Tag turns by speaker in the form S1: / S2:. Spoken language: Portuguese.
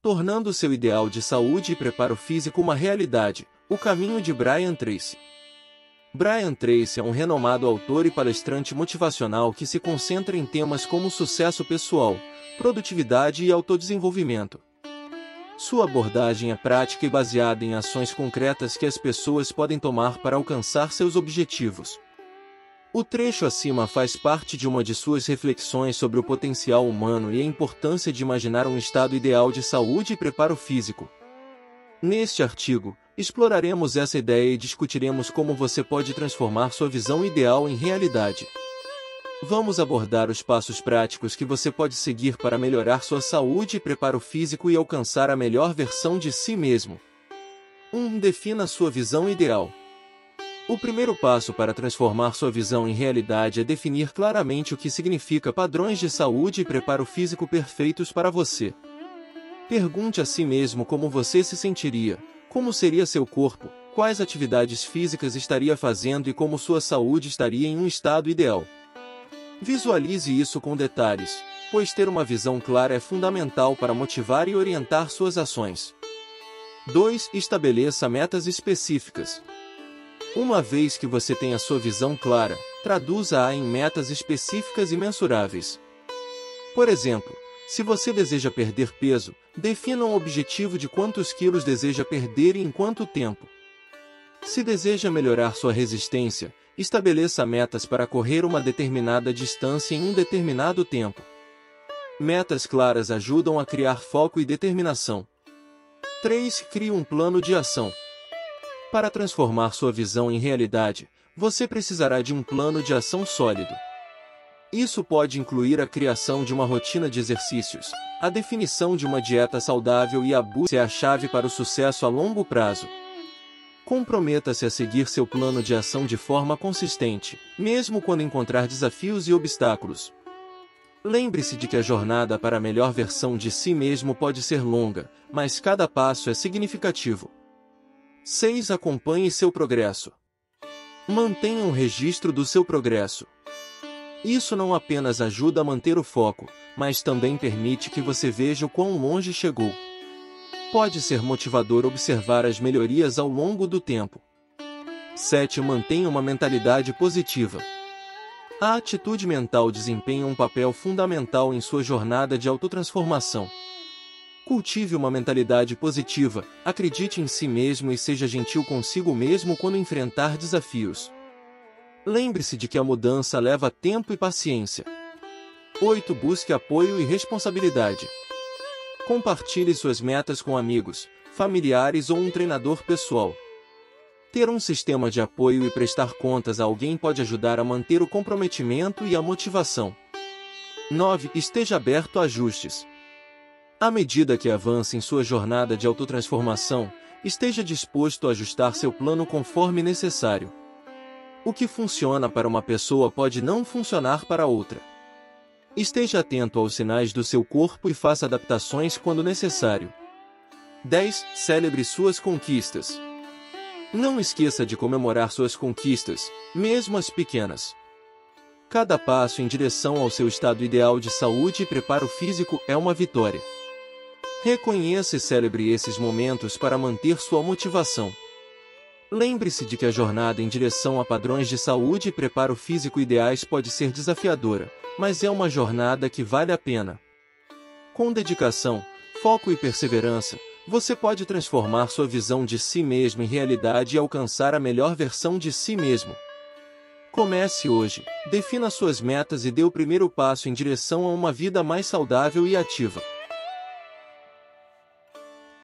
S1: tornando seu ideal de saúde e preparo físico uma realidade. O caminho de Brian Tracy. Brian Tracy é um renomado autor e palestrante motivacional que se concentra em temas como sucesso pessoal, produtividade e autodesenvolvimento. Sua abordagem é prática e baseada em ações concretas que as pessoas podem tomar para alcançar seus objetivos. O trecho acima faz parte de uma de suas reflexões sobre o potencial humano e a importância de imaginar um estado ideal de saúde e preparo físico. Neste artigo, exploraremos essa ideia e discutiremos como você pode transformar sua visão ideal em realidade. Vamos abordar os passos práticos que você pode seguir para melhorar sua saúde e preparo físico e alcançar a melhor versão de si mesmo. 1. Um, defina sua visão ideal. O primeiro passo para transformar sua visão em realidade é definir claramente o que significa padrões de saúde e preparo físico perfeitos para você. Pergunte a si mesmo como você se sentiria, como seria seu corpo, quais atividades físicas estaria fazendo e como sua saúde estaria em um estado ideal. Visualize isso com detalhes, pois ter uma visão clara é fundamental para motivar e orientar suas ações. 2. Estabeleça metas específicas. Uma vez que você tem a sua visão clara, traduza-a em metas específicas e mensuráveis. Por exemplo, se você deseja perder peso, defina um objetivo de quantos quilos deseja perder e em quanto tempo. Se deseja melhorar sua resistência, estabeleça metas para correr uma determinada distância em um determinado tempo. Metas claras ajudam a criar foco e determinação. 3. Crie um plano de ação. Para transformar sua visão em realidade, você precisará de um plano de ação sólido. Isso pode incluir a criação de uma rotina de exercícios, a definição de uma dieta saudável e a busca é a chave para o sucesso a longo prazo. Comprometa-se a seguir seu plano de ação de forma consistente, mesmo quando encontrar desafios e obstáculos. Lembre-se de que a jornada para a melhor versão de si mesmo pode ser longa, mas cada passo é significativo. 6. Acompanhe seu progresso. Mantenha um registro do seu progresso. Isso não apenas ajuda a manter o foco, mas também permite que você veja o quão longe chegou. Pode ser motivador observar as melhorias ao longo do tempo. 7. Mantenha uma mentalidade positiva. A atitude mental desempenha um papel fundamental em sua jornada de autotransformação. Cultive uma mentalidade positiva, acredite em si mesmo e seja gentil consigo mesmo quando enfrentar desafios. Lembre-se de que a mudança leva tempo e paciência. 8. Busque apoio e responsabilidade. Compartilhe suas metas com amigos, familiares ou um treinador pessoal. Ter um sistema de apoio e prestar contas a alguém pode ajudar a manter o comprometimento e a motivação. 9. Esteja aberto a ajustes. À medida que avance em sua jornada de autotransformação, esteja disposto a ajustar seu plano conforme necessário. O que funciona para uma pessoa pode não funcionar para outra. Esteja atento aos sinais do seu corpo e faça adaptações quando necessário. 10. Celebre suas conquistas. Não esqueça de comemorar suas conquistas, mesmo as pequenas. Cada passo em direção ao seu estado ideal de saúde e preparo físico é uma vitória. Reconheça e celebre esses momentos para manter sua motivação. Lembre-se de que a jornada em direção a padrões de saúde e preparo físico ideais pode ser desafiadora, mas é uma jornada que vale a pena. Com dedicação, foco e perseverança, você pode transformar sua visão de si mesmo em realidade e alcançar a melhor versão de si mesmo. Comece hoje, defina suas metas e dê o primeiro passo em direção a uma vida mais saudável e ativa.